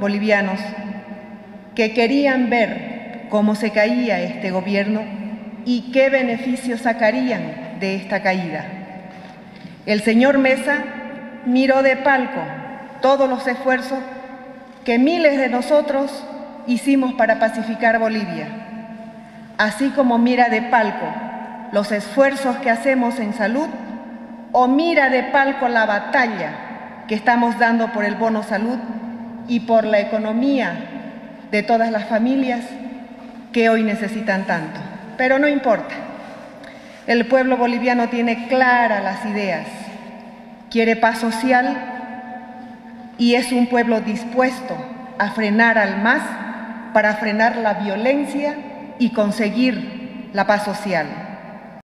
bolivianos que querían ver cómo se caía este gobierno y qué beneficios sacarían de esta caída. El señor Mesa miró de palco todos los esfuerzos que miles de nosotros hicimos para pacificar Bolivia, así como mira de palco los esfuerzos que hacemos en salud o mira de palco la batalla que estamos dando por el bono salud y por la economía de todas las familias que hoy necesitan tanto. Pero no importa. El pueblo boliviano tiene claras las ideas, quiere paz social y es un pueblo dispuesto a frenar al más para frenar la violencia y conseguir la paz social.